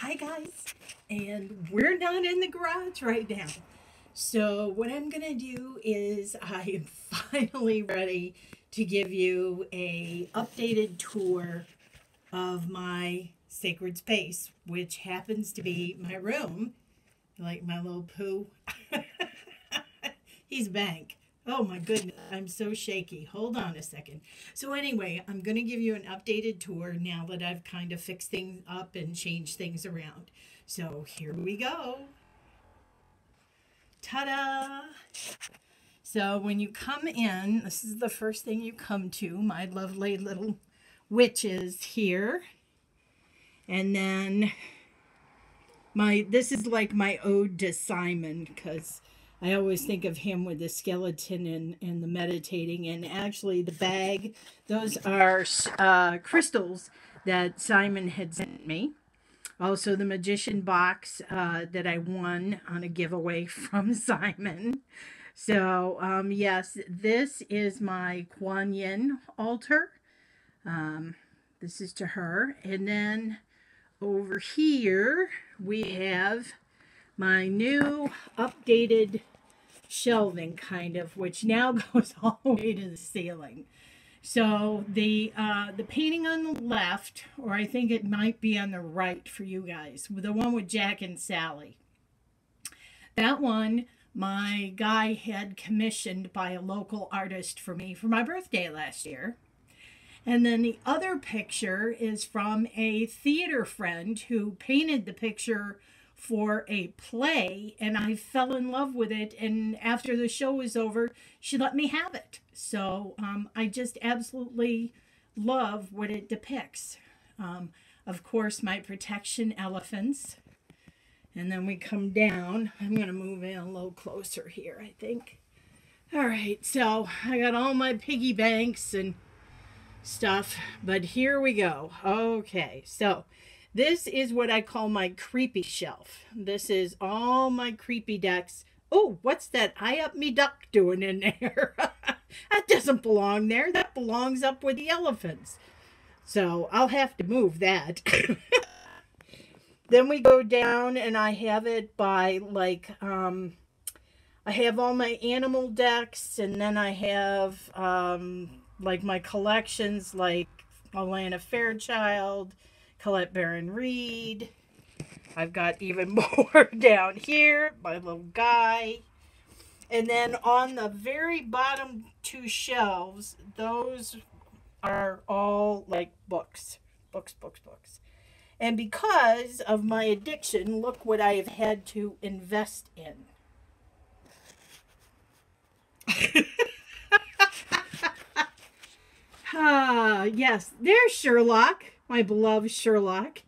Hi guys, and we're not in the garage right now. So what I'm gonna do is I am finally ready to give you a updated tour of my sacred space, which happens to be my room. Like my little poo. He's bank. Oh my goodness, I'm so shaky. Hold on a second. So anyway, I'm going to give you an updated tour now that I've kind of fixed things up and changed things around. So here we go. Ta-da! So when you come in, this is the first thing you come to, my lovely little witches here. And then my, this is like my ode to Simon because I always think of him with the skeleton and, and the meditating. And actually, the bag, those are uh, crystals that Simon had sent me. Also, the magician box uh, that I won on a giveaway from Simon. So, um, yes, this is my Kuan Yin altar. Um, this is to her. And then over here, we have my new updated shelving kind of, which now goes all the way to the ceiling. So the uh, the painting on the left, or I think it might be on the right for you guys, the one with Jack and Sally. That one, my guy had commissioned by a local artist for me for my birthday last year. And then the other picture is from a theater friend who painted the picture for a play and I fell in love with it. And after the show was over, she let me have it. So um, I just absolutely love what it depicts. Um, of course, my protection elephants. And then we come down. I'm going to move in a little closer here, I think. All right, so I got all my piggy banks and stuff, but here we go. Okay, so this is what I call my creepy shelf. This is all my creepy decks. Oh, what's that I up me duck doing in there? that doesn't belong there. That belongs up with the elephants. So I'll have to move that. then we go down and I have it by like, um, I have all my animal decks and then I have um, like my collections like Alana Fairchild, Colette Baron-Reid. I've got even more down here, my little guy. And then on the very bottom two shelves, those are all like books. Books, books, books. And because of my addiction, look what I have had to invest in. ah, yes, there's Sherlock my beloved Sherlock,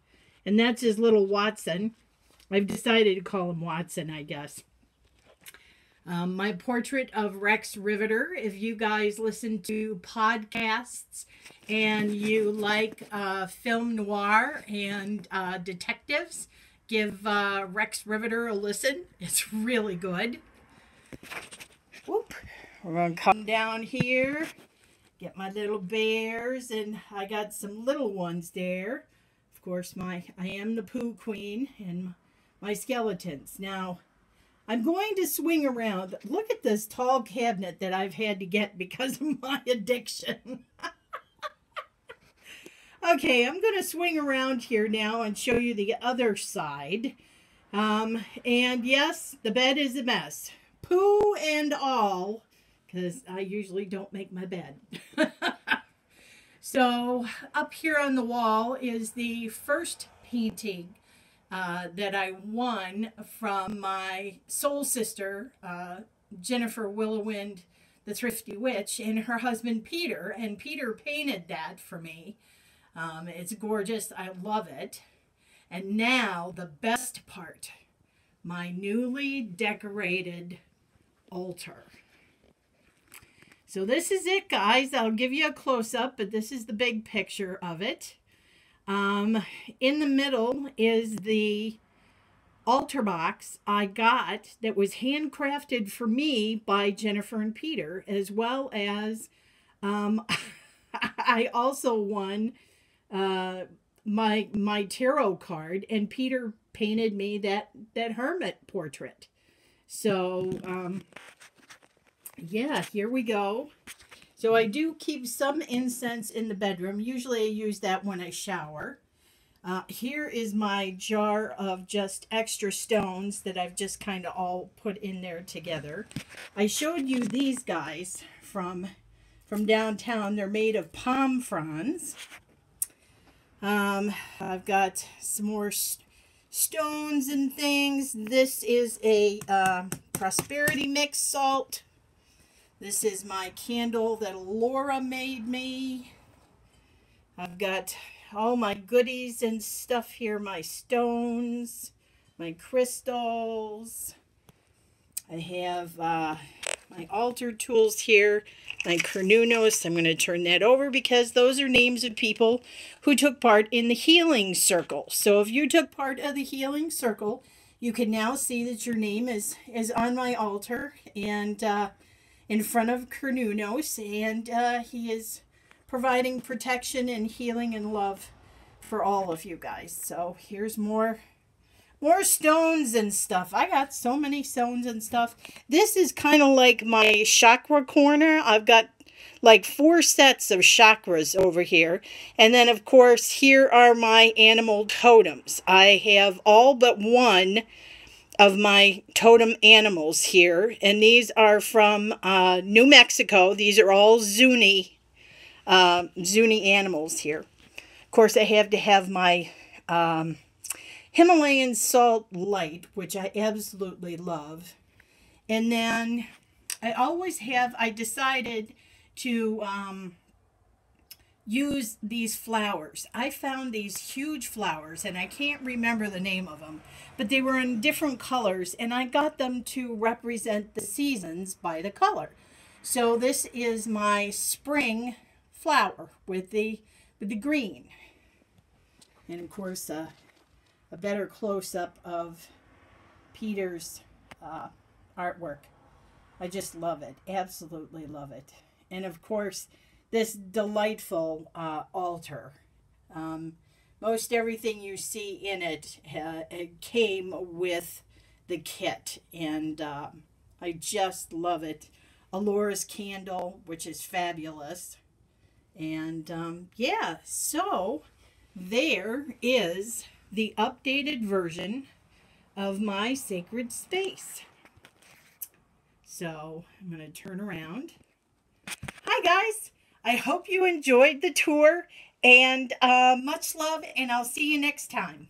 and that's his little Watson. I've decided to call him Watson, I guess. Um, my portrait of Rex Riveter. If you guys listen to podcasts and you like uh, film noir and uh, detectives, give uh, Rex Riveter a listen. It's really good. Whoop. We're going to come down here get my little bears and I got some little ones there. Of course, my I am the poo queen and my skeletons. Now, I'm going to swing around. Look at this tall cabinet that I've had to get because of my addiction. okay, I'm going to swing around here now and show you the other side. Um, and yes, the bed is a mess. Poo and all because I usually don't make my bed. so up here on the wall is the first painting uh, that I won from my soul sister, uh, Jennifer WyllowWynd, the Thrifty Witch, and her husband Peter. And Peter painted that for me. Um, it's gorgeous. I love it. And now the best part, my newly decorated altar. So this is it, guys. I'll give you a close-up, but this is the big picture of it. Um, in the middle is the altar box I got that was handcrafted for me by Jennifer and Peter, as well as um, I also won uh, my my tarot card and Peter painted me that that hermit portrait. So um yeah, here we go. So I do keep some incense in the bedroom. Usually I use that when I shower. Uh, here is my jar of just extra stones that I've just kind of all put in there together. I showed you these guys from, from downtown. They're made of palm fronds. Um, I've got some more st stones and things. This is a uh, prosperity mix salt. This is my candle that Laura made me. I've got all my goodies and stuff here. My stones, my crystals. I have uh, my altar tools here. My Cernunnos, I'm going to turn that over because those are names of people who took part in the healing circle. So if you took part of the healing circle, you can now see that your name is, is on my altar and uh, in front of Cernunnos, and uh, he is providing protection and healing and love for all of you guys. So here's more more stones and stuff. I got so many stones and stuff. This is kind of like my chakra corner. I've got like four sets of chakras over here. And then, of course, here are my animal totems. I have all but one of my totem animals here. And these are from uh, New Mexico. These are all Zuni, uh, Zuni animals here. Of course, I have to have my um, Himalayan salt light, which I absolutely love. And then I always have, I decided to um, use these flowers. I found these huge flowers, and I can't remember the name of them, but they were in different colors, and I got them to represent the seasons by the color. So this is my spring flower with the with the green. And of course, uh, a better close-up of Peter's uh, artwork. I just love it. Absolutely love it. And of course, this delightful uh, altar. Um, most everything you see in it, uh, it came with the kit. And uh, I just love it. Alora's candle, which is fabulous. And um, yeah, so there is the updated version of my sacred space. So I'm going to turn around. Hi guys, I hope you enjoyed the tour and uh, much love and I'll see you next time.